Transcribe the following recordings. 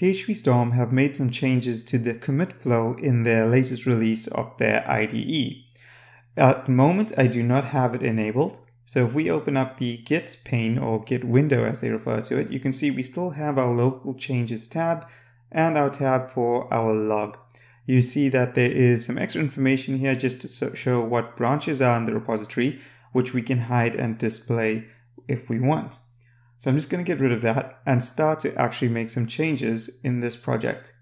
PHP Storm have made some changes to the commit flow in their latest release of their IDE. At the moment, I do not have it enabled. So if we open up the Git pane or Git window as they refer to it, you can see we still have our local changes tab and our tab for our log. You see that there is some extra information here just to show what branches are in the repository, which we can hide and display if we want. So I'm just going to get rid of that and start to actually make some changes in this project.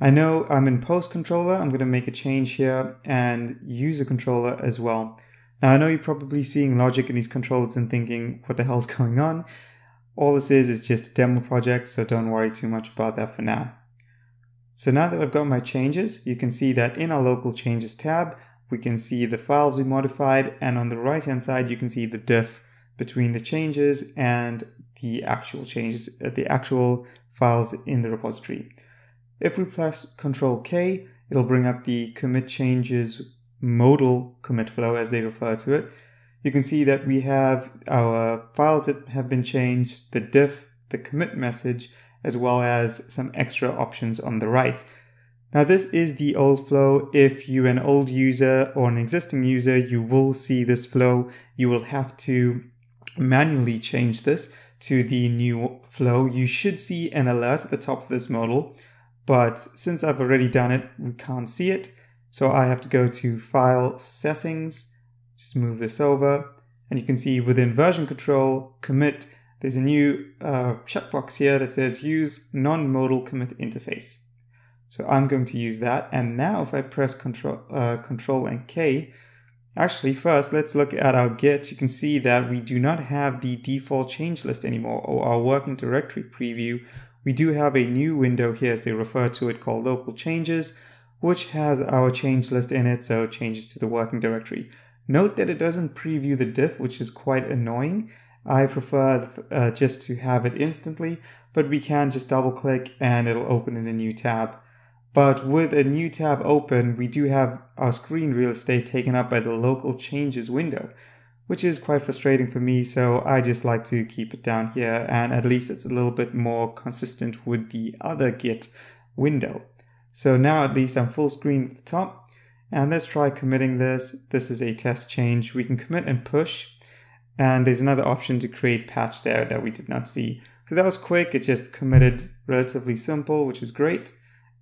I know I'm in post controller. I'm going to make a change here and user controller as well. Now I know you're probably seeing logic in these controllers and thinking, what the hell's going on? All this is is just a demo project, so don't worry too much about that for now. So now that I've got my changes, you can see that in our local changes tab, we can see the files we modified and on the right hand side you can see the diff between the changes and the actual changes, uh, the actual files in the repository. If we press Ctrl K, it'll bring up the commit changes modal commit flow as they refer to it. You can see that we have our files that have been changed, the diff, the commit message, as well as some extra options on the right. Now this is the old flow. If you're an old user or an existing user, you will see this flow. You will have to manually change this to the new flow, you should see an alert at the top of this modal. But since I've already done it, we can't see it. So I have to go to File Settings, just move this over. And you can see within version control, commit, there's a new uh, checkbox here that says use non-modal commit interface. So I'm going to use that. And now if I press control, uh, control and K, Actually, first, let's look at our Git. You can see that we do not have the default change list anymore or our working directory preview. We do have a new window here as they refer to it called local changes, which has our change list in it, so changes to the working directory. Note that it doesn't preview the diff, which is quite annoying. I prefer uh, just to have it instantly, but we can just double click and it'll open in a new tab. But with a new tab open, we do have our screen real estate taken up by the local changes window, which is quite frustrating for me. So I just like to keep it down here and at least it's a little bit more consistent with the other Git window. So now at least I'm full screen at the top and let's try committing this. This is a test change. We can commit and push and there's another option to create patch there that we did not see. So that was quick. It just committed relatively simple, which is great.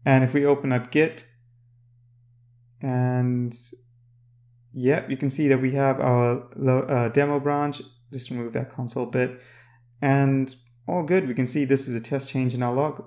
And if we open up Git, and yeah, you can see that we have our uh, demo branch. Just remove that console bit. And all good. We can see this is a test change in our log.